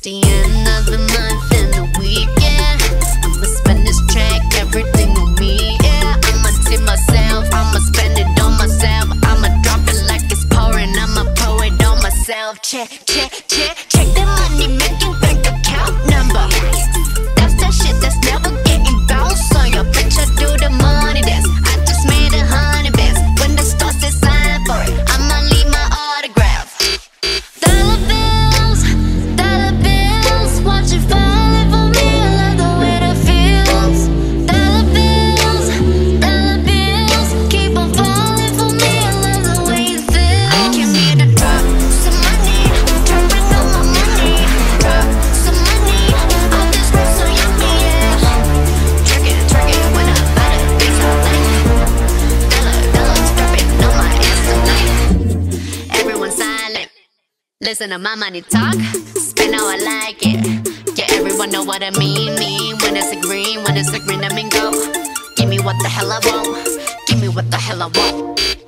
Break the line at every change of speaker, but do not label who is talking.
The end of the month and the weekend. I'ma spend this check, everything on me, yeah. I'ma myself, I'ma spend it on myself. I'ma drop it like it's pouring, I'ma pour it on myself. Check, check, check, check the money. Listen to my money talk, spend how I like it. Yeah, everyone know what I mean. Mean when it's a green, when it's a green, I mean go. Give me what the hell I want. Give me what the hell I want.